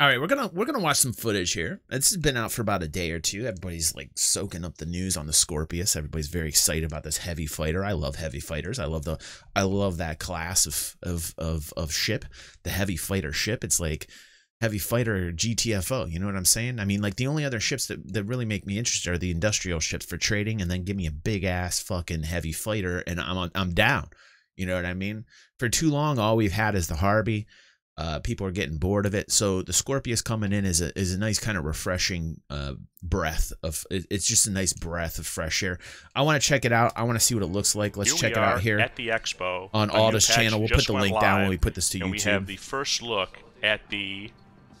All right, we're gonna we're gonna watch some footage here. This has been out for about a day or two. Everybody's like soaking up the news on the Scorpius. Everybody's very excited about this heavy fighter. I love heavy fighters. I love the I love that class of of of of ship, the heavy fighter ship. It's like heavy fighter GTFO. You know what I'm saying? I mean, like the only other ships that, that really make me interested are the industrial ships for trading, and then give me a big ass fucking heavy fighter, and I'm I'm down. You know what I mean? For too long, all we've had is the Harvey. Uh, people are getting bored of it. So the Scorpius coming in is a is a nice kind of refreshing uh, breath of. It's just a nice breath of fresh air. I want to check it out. I want to see what it looks like. Let's Here check it out here at the expo on Also's channel. We'll put the link down when we put this to and YouTube. we have the first look at the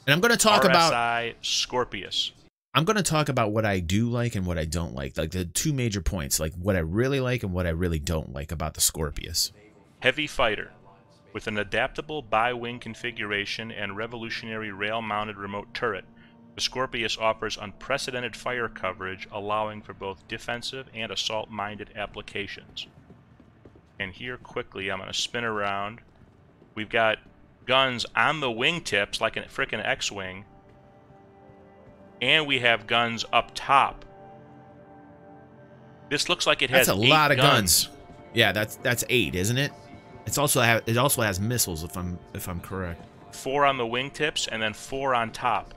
and I'm going to talk RSI about Scorpius. I'm going to talk about what I do like and what I don't like. Like the two major points, like what I really like and what I really don't like about the Scorpius. Heavy fighter. With an adaptable bi-wing configuration and revolutionary rail-mounted remote turret, the Scorpius offers unprecedented fire coverage, allowing for both defensive and assault-minded applications. And here, quickly, I'm going to spin around. We've got guns on the wingtips, like a frickin' X-wing, and we have guns up top. This looks like it has That's a eight lot of guns. guns. Yeah, that's that's 8, isn't it? It's also it also has missiles if I'm if I'm correct. Four on the wingtips and then four on top.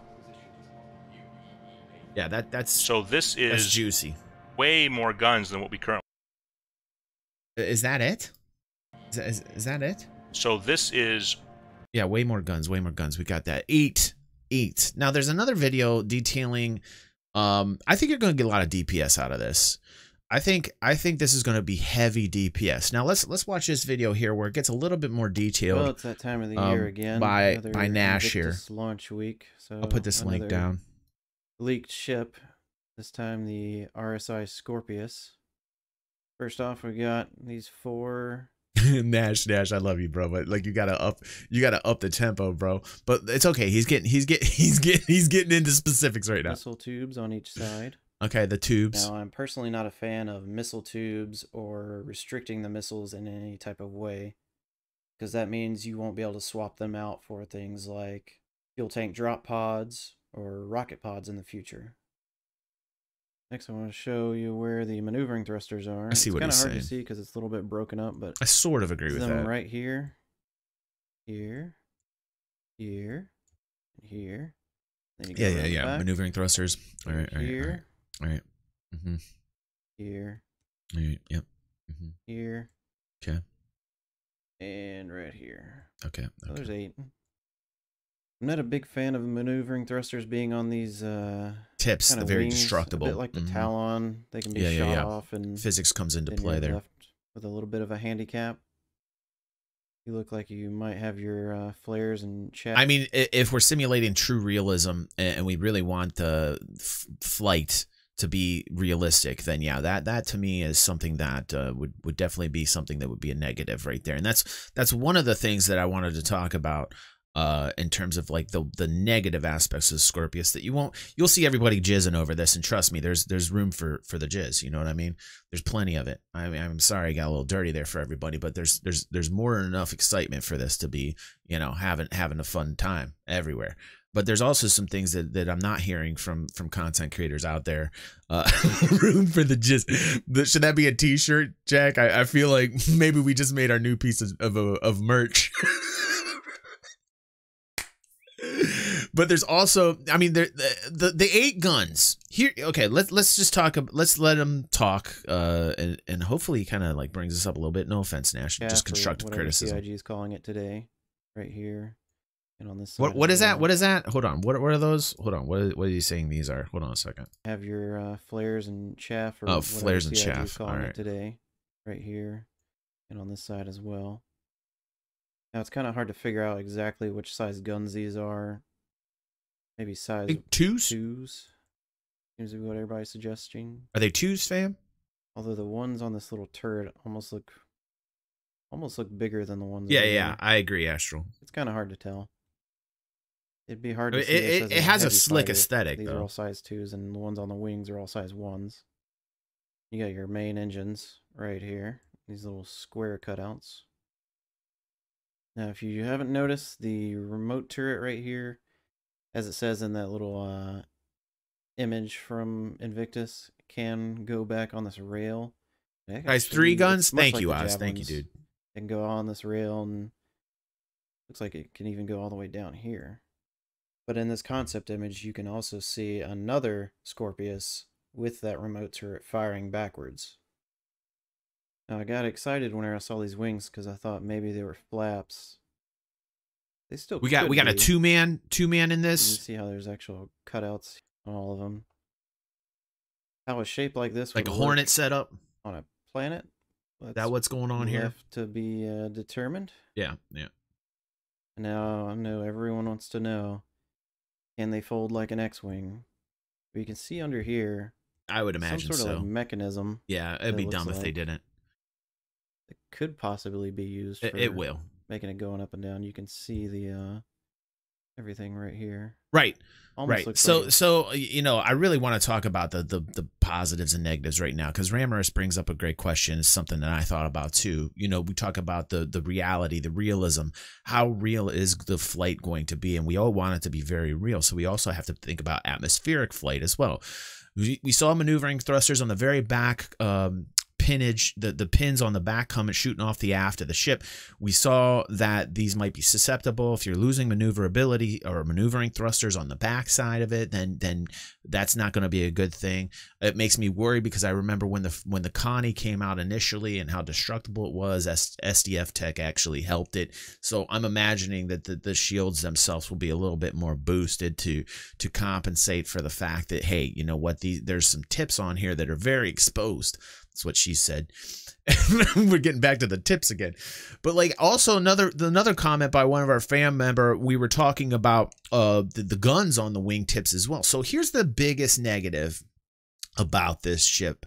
Yeah, that that's So this is juicy. way more guns than what we currently. Is that it? Is that, is, is that it? So this is Yeah, way more guns, way more guns. We got that. Eight. Eight. Now there's another video detailing um I think you're gonna get a lot of DPS out of this. I think I think this is gonna be heavy DPS. Now let's let's watch this video here where it gets a little bit more detailed. Well, it's that time of the um, year again. by- another by Nash here. Launch week. So I'll put this link down. Leaked ship. This time the RSI Scorpius. First off, we got these four. Nash, Nash, I love you, bro. But like, you gotta up, you gotta up the tempo, bro. But it's okay. He's getting, he's getting, he's getting, he's getting into specifics right now. missile tubes on each side. Okay, the tubes. Now, I'm personally not a fan of missile tubes or restricting the missiles in any type of way, because that means you won't be able to swap them out for things like fuel tank drop pods or rocket pods in the future. Next, I want to show you where the maneuvering thrusters are. I see it's what kind of hard to see because it's a little bit broken up, but I sort of agree with them that. right here, here, here, here. Yeah, yeah, yeah. back, Maneuvering thrusters. All right, all right, all right. here, All right. Mm-hmm. here, All right. Yep. Mm-hmm. here, Okay. and right here. Okay. So there's eight. I'm not a big fan of maneuvering thrusters being on these uh, Tips. kind The of very wings, destructible. A bit like the Mhm. Talon, they can be Yeah, yeah, shot yeah. off, and Physics comes into play there. with a little bit of a handicap. You look like you might have your uh, flares and chaff. I mean, if we're simulating true realism and we really want the f- flight to be realistic, then yeah, that that to me is something that uh, would would definitely be something that would be a negative right there, and that's that's one of the things that I wanted to talk about. Uh, in terms of like the the negative aspects of Scorpius, that you won't you'll see everybody jizzing over this, and trust me, there's there's room for for the jizz. You know what I mean? There's plenty of it. I mean, I'm sorry I got a little dirty there for everybody, but there's there's there's more than enough excitement for this to be you know having having a fun time everywhere but there's also some things that, that i'm not hearing from from content creators out there uh room for the gist. The- should that be a t-shirt jack? I, I feel like maybe we just made our new piece of of, of merch. But there's also i mean there the, the the eight guns. Here okay let's let's just talk let's let them talk uh and and hopefully kind of like brings us up a little bit. No offense nash chaff just constructive criticism. CIG is calling it today, right here, and on this. What what as that? What is that? Hold on. What what are those? Hold on. What are, what are you saying these are? Hold on a second. have your uh, flares and chaff or Oh, flares and is chaff, calling alright. it today right here and on this side as well now it's kind of hard to figure out exactly which size guns these are maybe size Big twos? twos seems to be what everybody's suggesting Are they twos, fam? although the ones on this little turret almost look almost look bigger than the ones Yeah, yeah. there. I agree, Astral. it's kind of hard to tell it'd be hard to mean, see it- it- it has a slick aesthetic, these though. are all size twos and the ones on the wings are all size ones you got your main engines right here these little square cutouts now if you haven't noticed the remote turret right here as it says in that little uh, image from Invictus, can go back on this rail. Guys, three guns. Thank like you, Oz. Thank you, dude. It can go on this rail and looks like it can even go all the way down here. But in this concept image, you can also see another Scorpius with that remote turret firing backwards. Now, I got excited when I saw these wings because I thought maybe they were flaps. They still We got we got a two man two man in this. see how there's actual cutouts on all of them. How a shape like this Like a hornet setup. on a planet. That that's what's going on here? to be uh, determined. Yeah, yeah. Now I know everyone wants to know: Can they fold like an X-wing? But you can see under here I would imagine some sort so. of like mechanism yeah, it'd be dumb if they didn't. It could possibly be used. It, it will. making it going up and down. You can see the uh everything right here. Right. Almost right. So like so you know, I really want to talk about the the, the positives and negatives right now because Ramirez brings up a great question. It's something that I thought about too. You know, we talk about the the reality, the realism. How real is the flight going to be? And we all want it to be very real. So we also have to think about atmospheric flight as well. We, we saw maneuvering thrusters on the very back um, pinnage, the, the pins on the back coming shooting off the aft of the ship. We saw that these might be susceptible. If you're losing maneuverability or maneuvering thrusters on the back side of it, then then that's not going to be a good thing. It makes me worry because I remember when the when the Connie came out initially and how destructible it was. S- SDF Tech actually helped it. So I'm imagining that the, the shields themselves will be a little bit more boosted to to compensate for the fact that hey, you know what? These there's some tips on here that are very exposed. That's what she said. We're getting back to the tips again. But like also another another comment by one of our fan member, we were talking about uh the, the guns on the wingtips as well. So here's the biggest negative about this ship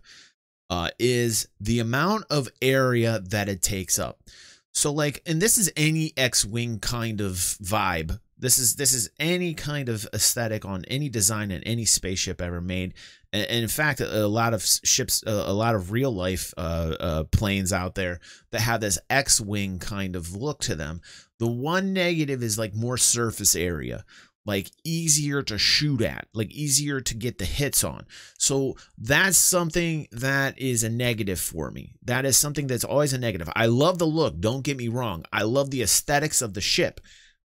uh is the amount of area that it takes up. So like and this is any X-wing kind of vibe. This is this is any kind of aesthetic on any design in any spaceship ever made. And, in fact a, a lot of ships a, a lot of real life uh, uh, planes out there that have this x-wing kind of look to them the one negative is like more surface area like easier to shoot at like easier to get the hits on. So that's something that is a negative for me. That is something that's always a negative. I love the look don't get me wrong. I love the aesthetics of the ship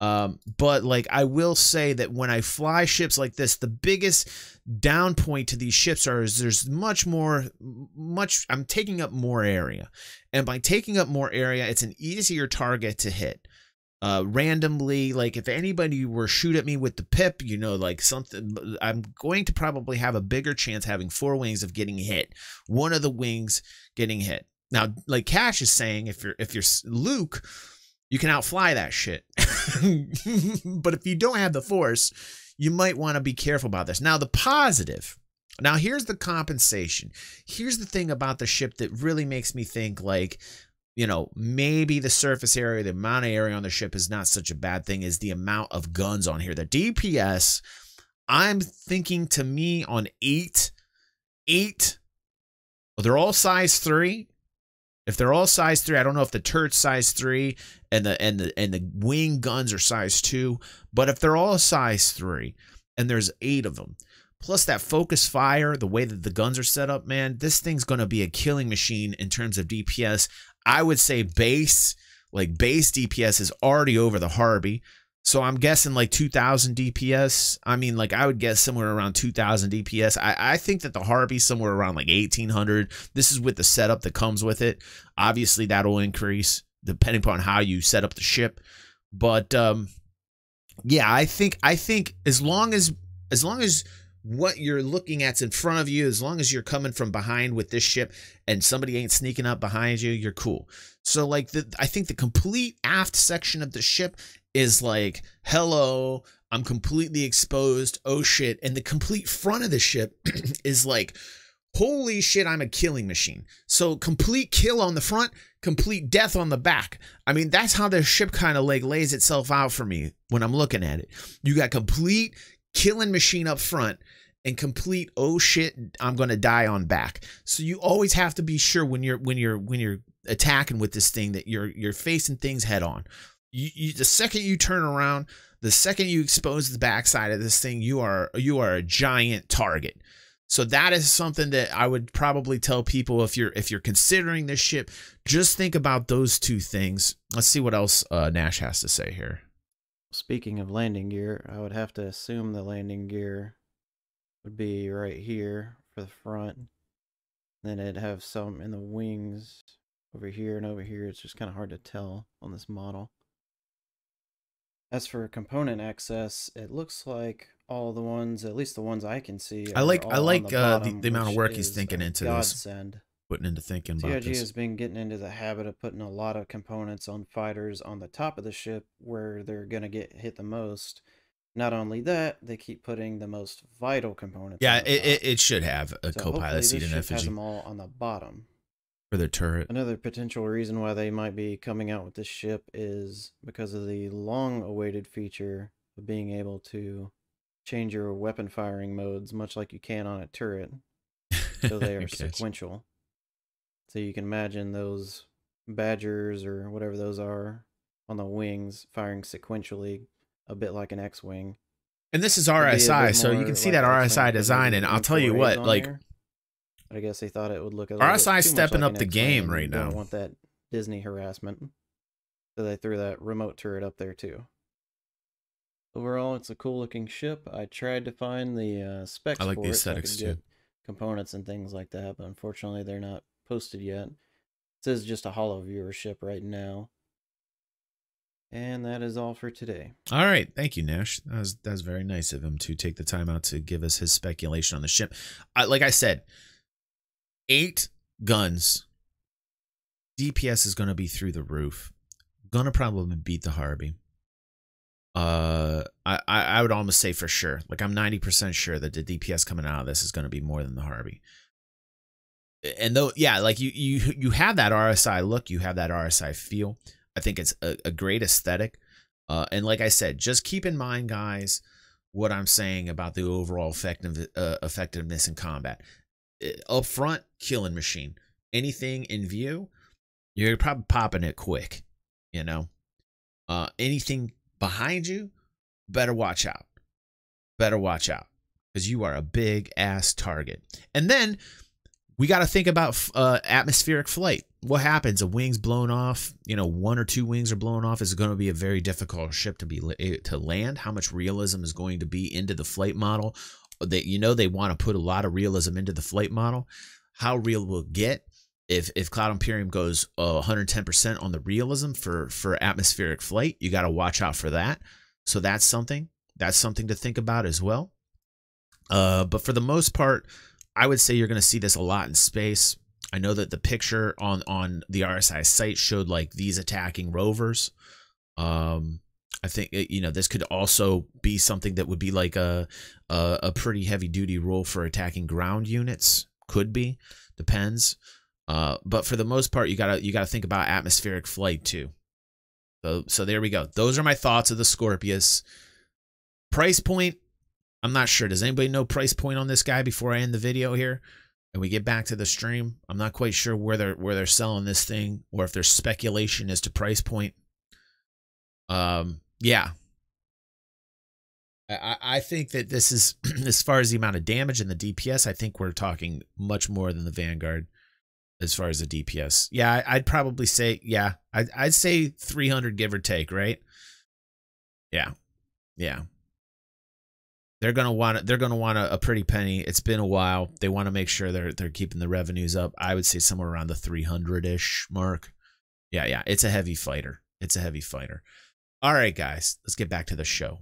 um, but like I will say that when I fly ships like this, the biggest down point to these ships are is there's much more much I'm taking up more area. And by taking up more area, it's an easier target to hit. Uh, randomly, like if anybody were shoot at me with the pip, you know, like something, I'm going to probably have a bigger chance having four wings of getting hit. One of the wings getting hit. Now, like Cash is saying, if you're if you're Luke, you can outfly that shit. but if you don't have the force, you might want to be careful about this. Now, the positive. Now, here's the compensation. Here's the thing about the ship that really makes me think like, you know, maybe the surface area, the amount of area on the ship is not such a bad thing is the amount of guns on here. The DPS, I'm thinking to me on eight, eight, they're all size three. If they're all size three, I don't know if the turret's size three and the and the and the wing guns are size two, but if they're all size three and there's eight of them, plus that focus fire, the way that the guns are set up, man, this thing's gonna be a killing machine in terms of DPS. I would say base, like base DPS is already over the Harvey. So I'm guessing like 2000 DPS. I mean, like I would guess somewhere around 2000 DPS. I, I think that the Harvey's somewhere around like 1800. This is with the setup that comes with it. Obviously, that'll increase depending upon how you set up the ship. But um, yeah, I think I think as long as as long as what you're looking at's in front of you, as long as you're coming from behind with this ship and somebody ain't sneaking up behind you, you're cool. So like the I think the complete aft section of the ship is like, hello, I'm completely exposed. Oh shit. And the complete front of the ship is like, holy shit, I'm a killing machine. So complete kill on the front, complete death on the back. I mean, that's how the ship kind of like lays itself out for me when I'm looking at it. You got complete killing machine up front and complete oh shit i'm gonna die on back so you always have to be sure when you're when you're when you're attacking with this thing that you're you're facing things head on you, you the second you turn around the second you expose the backside of this thing, you are you are a giant target. So that is something that I would probably tell people if you're if you're considering this ship, just think about those two things. Let's see what else uh, Nash has to say here. Speaking of landing gear, I would have to assume the landing gear would be right here for the front. Then it'd have some in the wings over here and over here. It's just kind of hard to tell on this model. As for component access, it looks like all the ones, at least the ones I can see. I like I like the, uh, bottom, the, the amount of work he's thinking into this, godsend. putting into thinking about CIG this. has been getting into the habit of putting a lot of components on fighters on the top of the ship where they're going to get hit the most. Not only that, they keep putting the most vital components. Yeah, on the it, it, it should have a So co-pilot seat this in ship has effigy them all on the bottom. For their turret. Another potential reason why they might be coming out with this ship is because of the long-awaited feature of being able to change your weapon firing modes, much like you can on a turret. So they are sequential. So you can imagine those Badgers or whatever those are on the wings firing sequentially, a bit like an X-wing. And this is Could be a bit RSI, so you can see like that RSI design, and I'll tell you what, like there. But I guess they thought it would look a RSI stepping like up the game right don't. Want that Disney harassment? So they threw that remote turret up there too. Overall, it's a cool looking ship. I tried to find the uh, specs I like for the so I aesthetics, could too. components and things like that, but unfortunately they're not posted yet. It says just a hollow viewership right now. And that is all for today. All right, thank you, Nash. That was that was very nice of him to take the time out to give us his speculation on the ship. I, like I said, eight guns. DPS is going to be through the roof. Going to probably beat the Harvey. Uh, I, I would almost say for sure. Like I'm 90% sure that the DPS coming out of this is going to be more than the Harvey. And though, yeah, like you you you have that RSI look, you have that RSI feel. I think it's a, a great aesthetic. Uh, and like I said, just keep in mind, guys, what I'm saying about the overall effective, uh, effectiveness in combat. Uh, Up front, killing machine. Anything in view, you're probably popping it quick. You know, uh, anything behind you, better watch out. Better watch out because you are a big ass target. And then we got to think about uh, atmospheric flight. What happens? A wing's blown off. You know, one or two wings are blown off. Is going to be a very difficult ship to be to land. How much realism is going to be into the flight model? That you know they want to put a lot of realism into the flight model. How real will get if if Cloud Imperium goes uh, 110% on the realism for for atmospheric flight? You got to watch out for that. So that's something. That's something to think about as well. Uh, but for the most part, I would say you're going to see this a lot in space. I know that the picture on on the RSI site showed like these attacking rovers. Um, I think you know this could also be something that would be like a a, a pretty heavy duty role for attacking ground units. Could be, depends. Uh, but for the most part, you gotta you gotta think about atmospheric flight too. So so there we go. Those are my thoughts of the Scorpius. Price point, I'm not sure. Does anybody know price point on this guy before I end the video here? And we get back to the stream. I'm not quite sure where they're where they're selling this thing or if there's speculation as to price point. Um, yeah. I, I- think that this is as far as the amount of damage and the DPS, I think we're talking much more than the Vanguard as far as the DPS. Yeah, I'd probably say, yeah, I'd, I'd say 300 give or take, right? Yeah. Yeah they're gonna want they're gonna want a, a pretty penny. It's been a while. They want to make sure they're they're keeping the revenues up. I would say somewhere around the three hundred ish mark. Yeah, yeah. It's a heavy fighter. It's a heavy fighter. All right, guys, let's get back to the show.